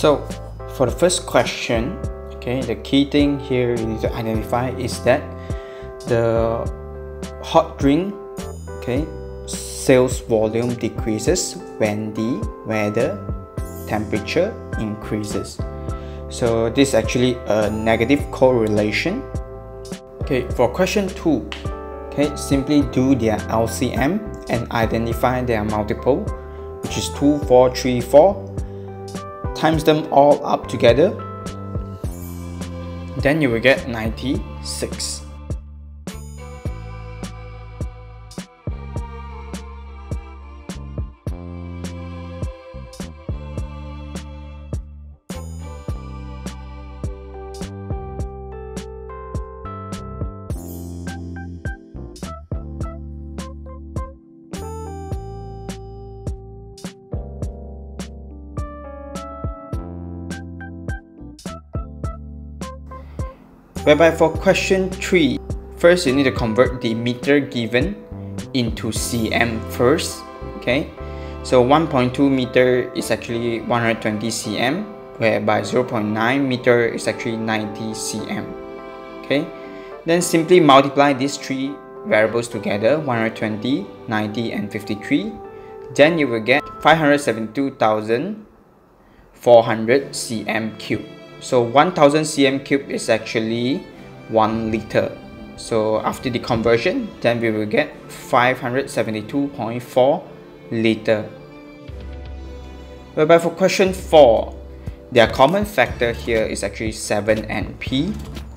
So for the first question, okay, the key thing here you need to identify is that the hot drink, okay, sales volume decreases when the weather temperature increases. So this is actually a negative correlation. Okay, for question 2, okay, simply do their LCM and identify their multiple, which is 2, 4, 3, 4. Times them all up together, then you will get 96. Whereby for question 3, first you need to convert the meter given into cm first, okay? So 1.2 meter is actually 120 cm, whereby 0.9 meter is actually 90 cm, okay? Then simply multiply these three variables together, 120, 90 and 53, then you will get 572,400 cm cube. So 1000 cm cube is actually 1 liter. So after the conversion, then we will get 572.4 liter. Whereby for question 4, their common factor here is actually 7 and p.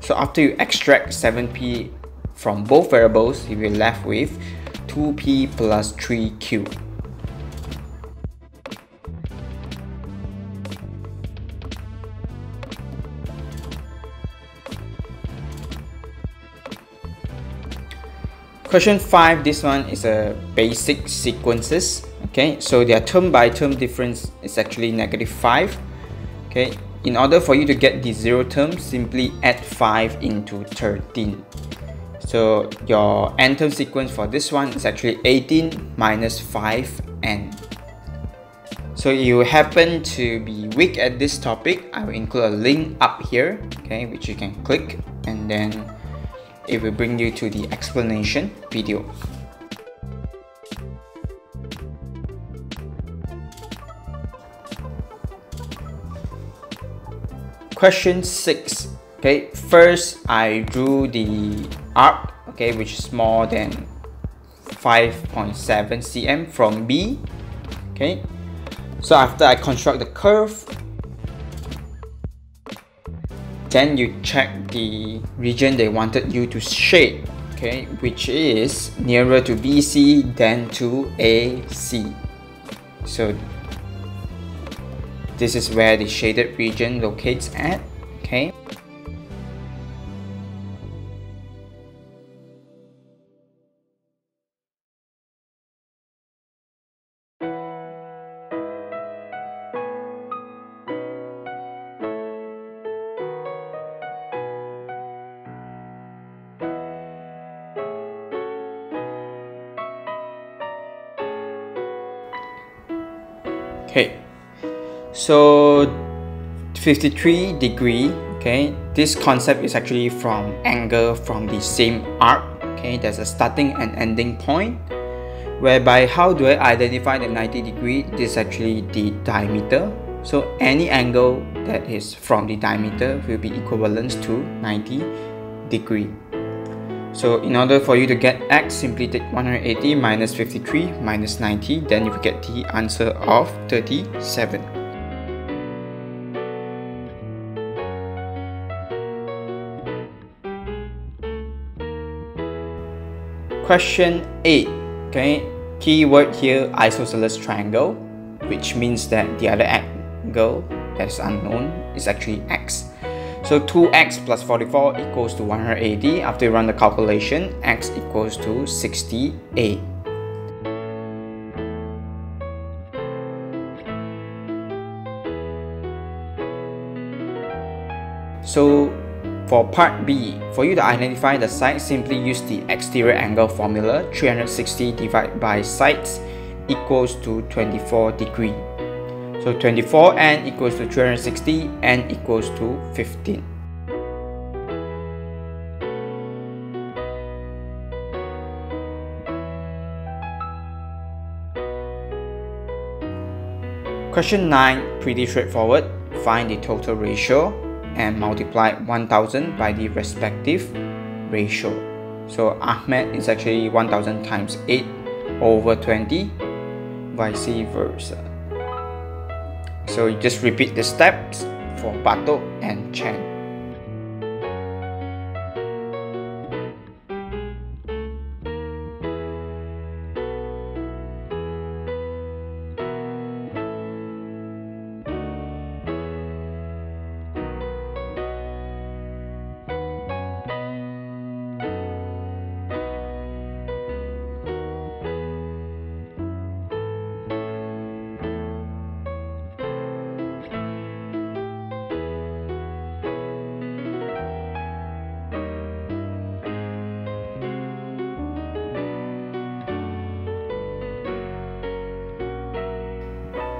So after you extract 7p from both variables, you will left with 2p plus 3q. Question 5, this one is a basic sequences. Okay, so their term by term difference is actually negative 5. Okay, in order for you to get the zero term, simply add 5 into 13. So your n term sequence for this one is actually 18 minus 5n. So if you happen to be weak at this topic, I will include a link up here, okay, which you can click and then it will bring you to the explanation video. Question 6. Okay, first I drew the arc, okay, which is more than 5.7 cm from B. Okay, so after I construct the curve, then you check the region they wanted you to shade okay which is nearer to BC than to AC so this is where the shaded region locates at okay so 53 degree okay? This concept is actually from angle from the same arc okay? There's a starting and ending point whereby how do I identify the 90 degree? This is actually the diameter. So any angle that is from the diameter will be equivalent to 90 degree. So in order for you to get x, simply take 180 minus 53 minus 90, then you get the answer of 37. Question 8. Okay, keyword here isosceles triangle, which means that the other angle that is unknown is actually x. So 2x plus 44 equals to 180. After you run the calculation, x equals to 68. So for part B, for you to identify the side, simply use the exterior angle formula 360 divided by sides equals to 24 degree. So 24n equals to 360, n equals to 15. Question 9, pretty straightforward. Find the total ratio and multiply 1000 by the respective ratio. So Ahmed is actually 1000 times 8 over 20, vice versa. So you just repeat the steps for Bato and Chen.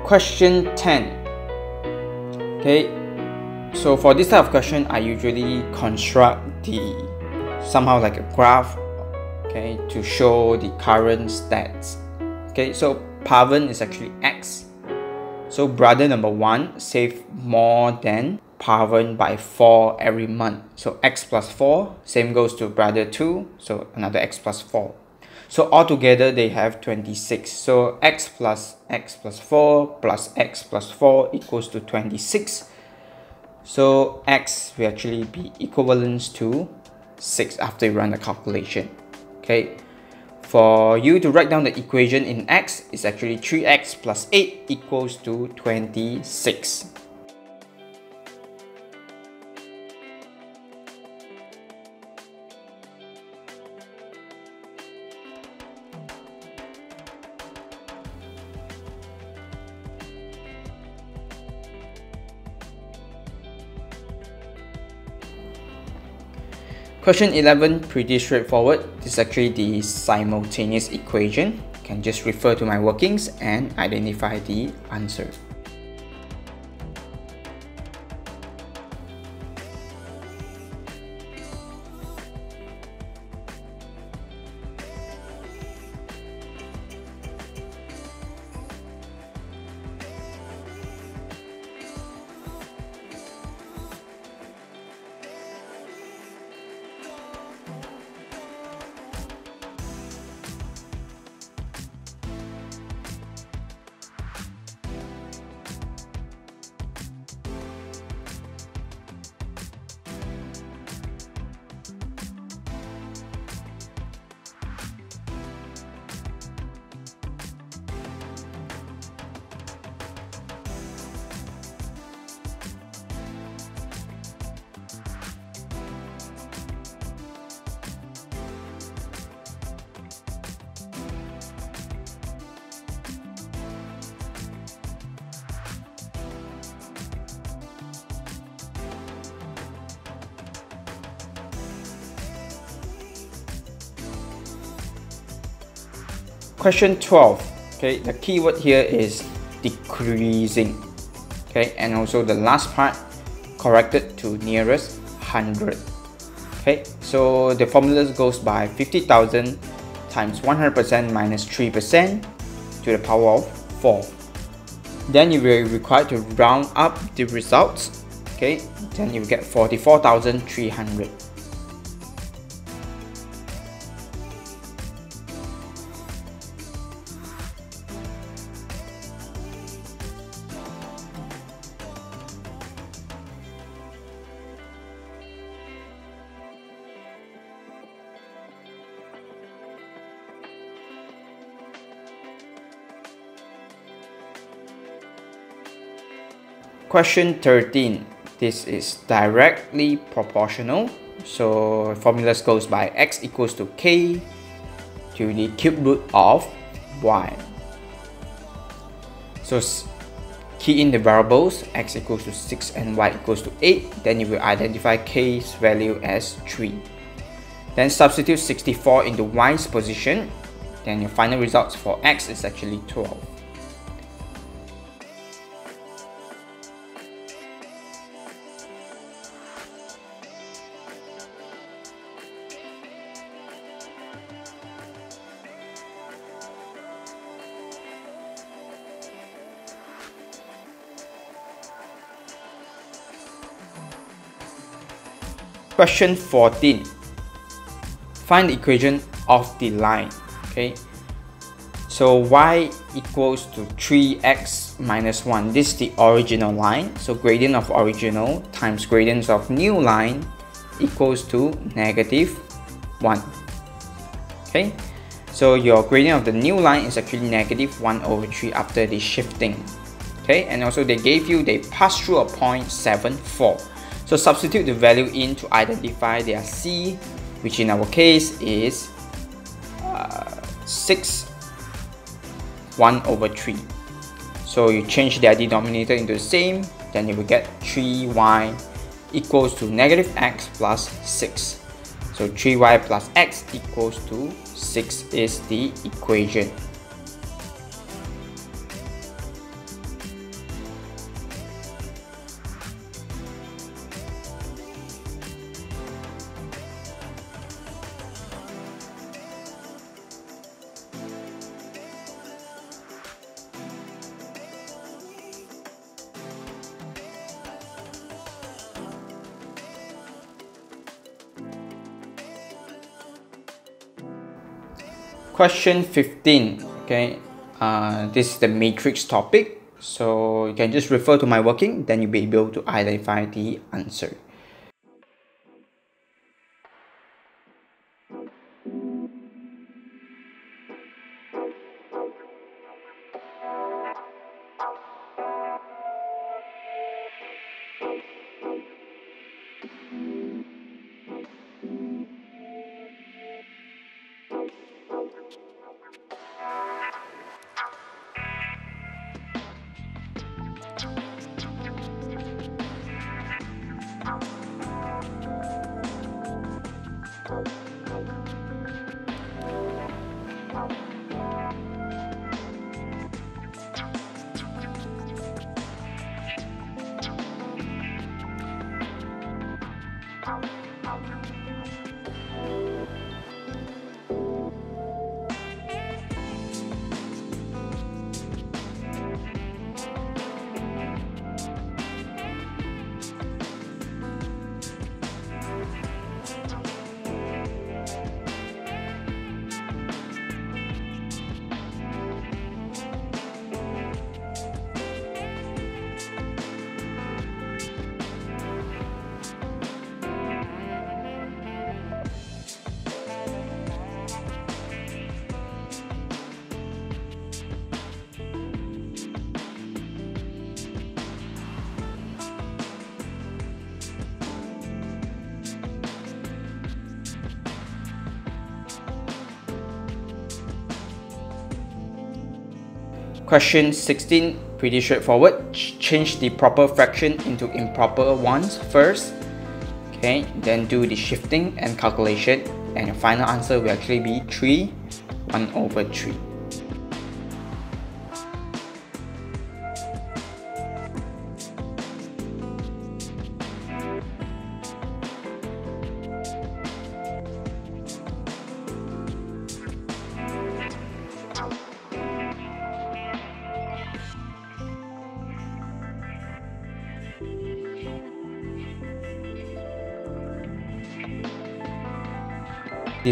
Question 10. Okay, so for this type of question, I usually construct the somehow like a graph, okay, to show the current stats. Okay, so Pavan is actually X. So brother number one save more than Pavan by 4 every month. So X plus 4, same goes to brother 2, so another X plus 4. So altogether they have 26. So x plus x plus 4 plus x plus 4 equals to 26. So x will actually be equivalent to 6 after you run the calculation. Okay. For you to write down the equation in x, it's actually 3x plus 8 equals to 26. Question 11, pretty straightforward. This is actually the simultaneous equation. You can just refer to my workings and identify the answer. Question 12. Okay, the keyword here is decreasing. Okay, and also the last part corrected to nearest 100. Okay, so the formula goes by 50,000 times 100% minus 3% to the power of 4. Then you will be required to round up the results. Okay, then you get 44,300. Question 13. This is directly proportional. So formula goes by x equals to k to the cube root of y. So key in the variables x equals to 6 and y equals to 8. Then you will identify k's value as 3. Then substitute 64 into y's position. Then your final results for x is actually 12. Question 14. Find the equation of the line. Okay. So y equals to 3x minus 1. This is the original line. So gradient of original times gradient of new line equals to negative 1. Okay. So your gradient of the new line is actually negative 1 over 3 after the shifting. Okay, and also they gave you, they pass through a point 7, 4. So substitute the value in to identify their C, which in our case is uh, 6, 1 over 3. So you change their denominator into the same, then you will get 3y equals to negative x plus 6. So 3y plus x equals to 6 is the equation. Question 15, okay, uh, this is the matrix topic. So you can just refer to my working, then you'll be able to identify the answer. Question 16, pretty straightforward. change the proper fraction into improper ones first. Okay, then do the shifting and calculation. And your final answer will actually be 3, 1 over 3.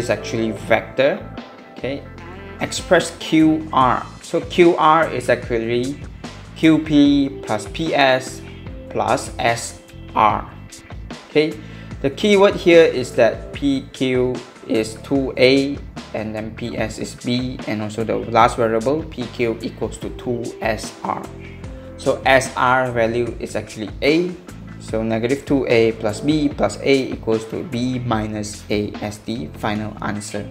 Is actually vector okay? Express QR so QR is actually QP plus PS plus SR okay? The keyword here is that PQ is 2A and then PS is B and also the last variable PQ equals to 2SR so SR value is actually A so negative 2a plus b plus a equals to b minus a as the final answer.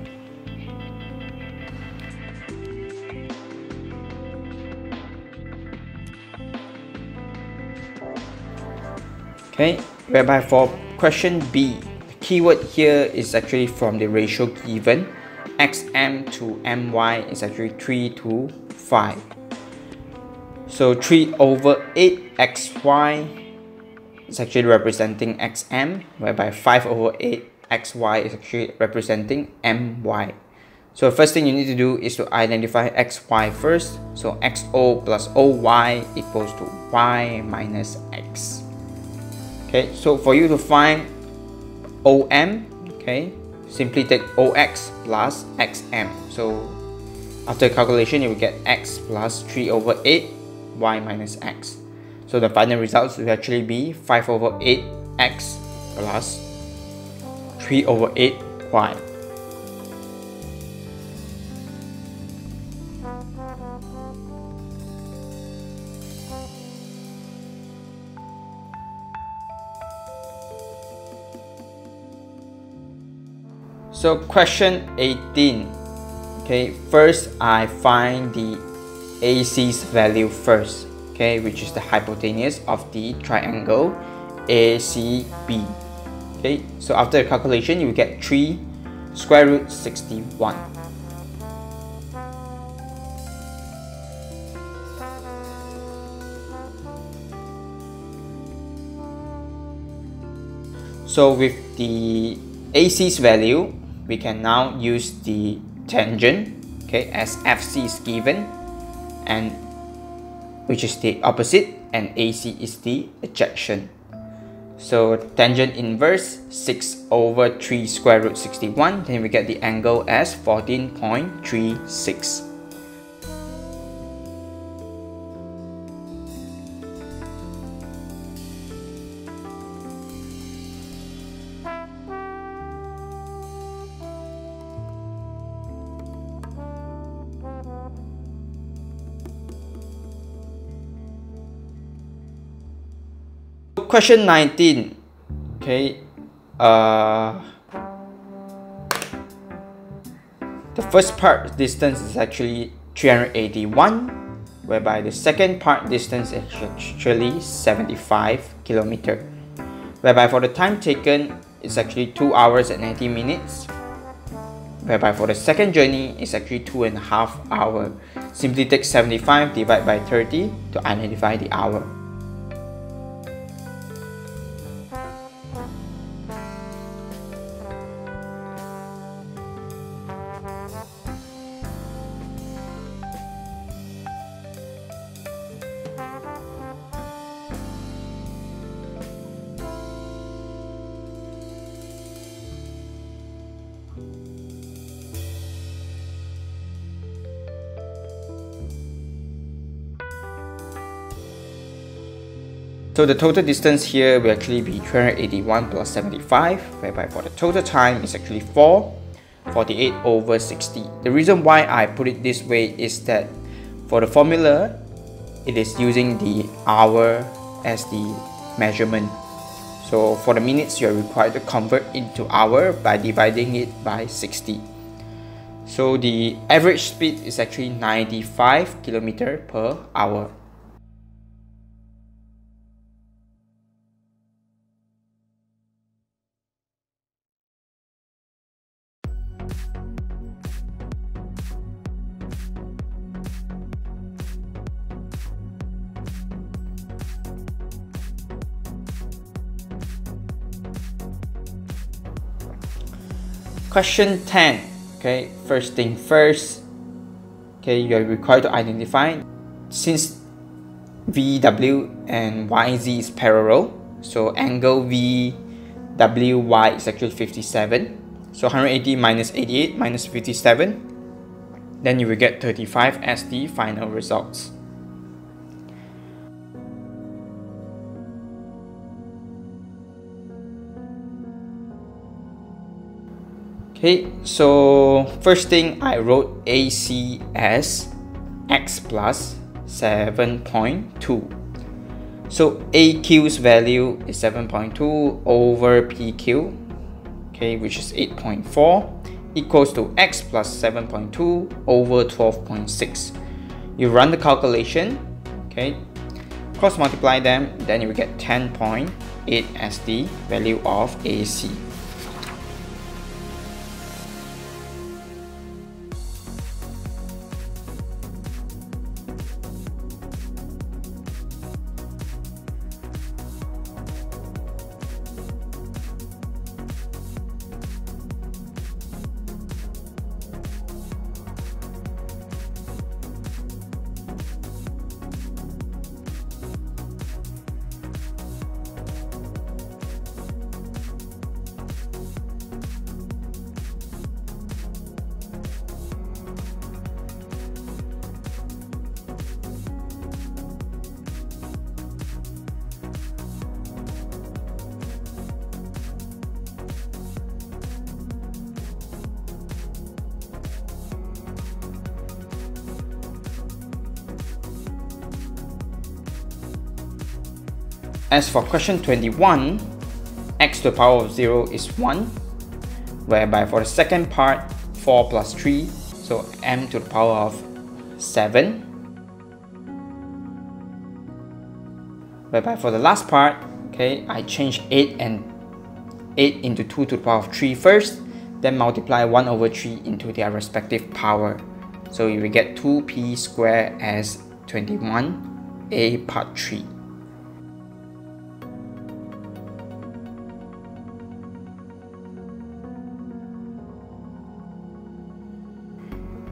Okay, whereby for question B, the keyword here is actually from the ratio given. xm to my is actually 3 to 5. So 3 over 8 xy is actually representing xm, whereby 5 over 8 xy is actually representing my. So first thing you need to do is to identify xy first. So xo plus oy equals to y minus x. Okay, so for you to find OM, okay, simply take OX plus XM. So after calculation, you will get X plus 3 over 8, Y minus X. So the final results will actually be 5 over 8 X plus 3 over 8 Y. So question 18. Okay, first I find the AC's value first, okay, which is the hypotenuse of the triangle ACB. Okay, so after the calculation, you get 3 square root 61. So with the AC's value, we can now use the tangent okay as FC is given and which is the opposite and AC is the adjacent. So tangent inverse 6 over 3 square root 61 then we get the angle as 14.36. question 19 okay uh the first part distance is actually 381 whereby the second part distance is actually 75 kilometer whereby for the time taken it's actually 2 hours and 90 minutes whereby for the second journey it's actually two and a half hour. Simply take 75 divided by 30 to identify the hour So the total distance here will actually be 381 plus 75, whereby for the total time is actually 4, 48 over 60. The reason why I put it this way is that for the formula, it is using the hour as the measurement. So for the minutes, you're required to convert into hour by dividing it by 60. So the average speed is actually 95 km per hour. Question 10. Okay, first thing first. Okay, you are required to identify since VW and YZ is parallel, so angle VWY is actually 57. So 180 minus 88 minus 57, then you will get 35 as the final results. Okay, so first thing I wrote AC as x plus 7.2. So AQ's value is 7.2 over PQ, okay, which is 8.4 equals to x plus 7.2 over 12.6. You run the calculation, okay, cross multiply them, then you get 10.8 as the value of AC. As for question 21, x to the power of 0 is 1, whereby for the second part, 4 plus 3, so m to the power of 7. Whereby for the last part, okay, I change 8 and 8 into 2 to the power of 3 first, then multiply 1 over 3 into their respective power. So you will get 2p squared as 21, a part 3.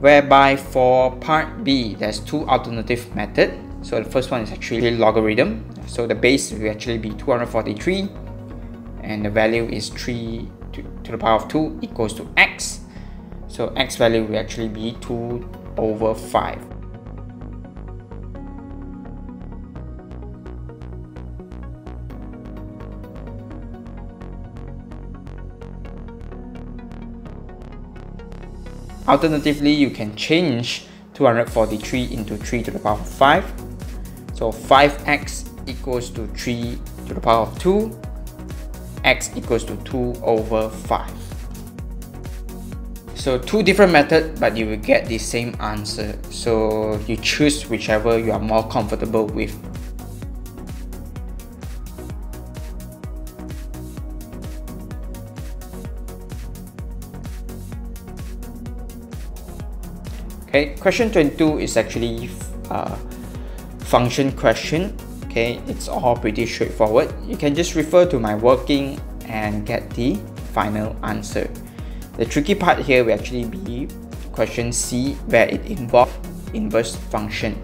Whereby for part B, there's two alternative method. So the first one is actually logarithm. So the base will actually be 243 and the value is 3 to, to the power of 2 equals to x. So x value will actually be 2 over 5. Alternatively, you can change 243 into 3 to the power of 5. So 5x equals to 3 to the power of 2. x equals to 2 over 5. So two different methods, but you will get the same answer. So you choose whichever you are more comfortable with. Okay, question 22 is actually a uh, function question. Okay, it's all pretty straightforward. You can just refer to my working and get the final answer. The tricky part here will actually be question C where it involves inverse function.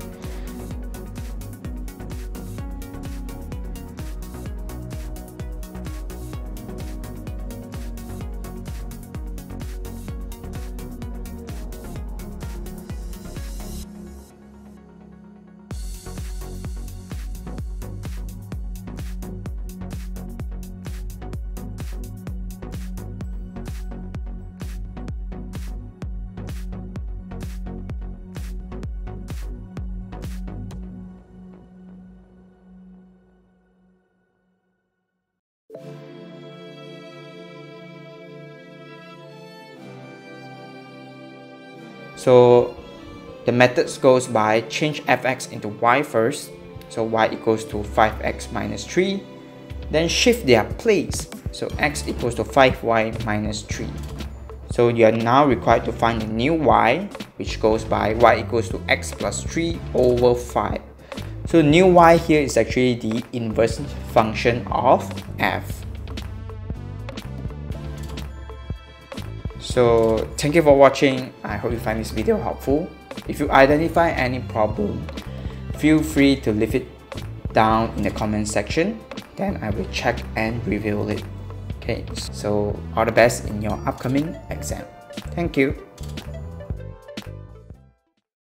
The methods goes by change fx into y first. So y equals to 5x minus 3. Then shift their place. So x equals to 5y minus 3. So you are now required to find a new y, which goes by y equals to x plus 3 over 5. So new y here is actually the inverse function of f. So thank you for watching. I hope you find this video helpful. If you identify any problem, feel free to leave it down in the comment section. Then I will check and review it. Okay, so all the best in your upcoming exam. Thank you.